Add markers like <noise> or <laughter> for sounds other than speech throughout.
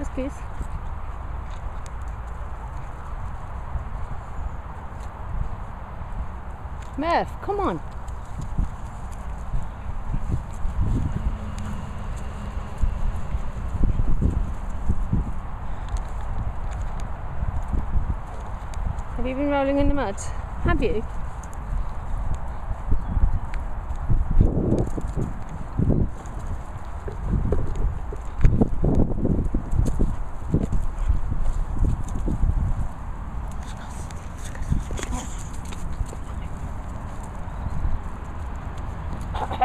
Last. Merv, come on. Have you been rolling in the mud? Have you?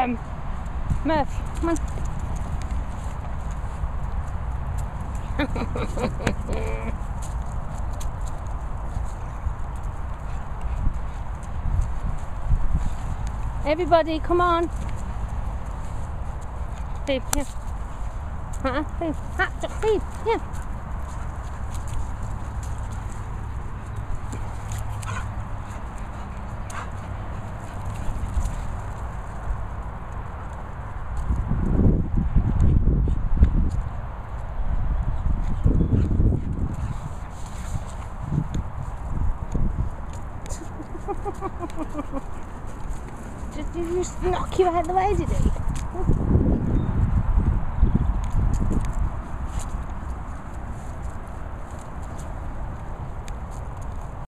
Um, Murph, come on. <laughs> Everybody, come on. Steve, here. Uh-uh, Steve. Ah, Steve, here. Did you just knock you out the way, did he?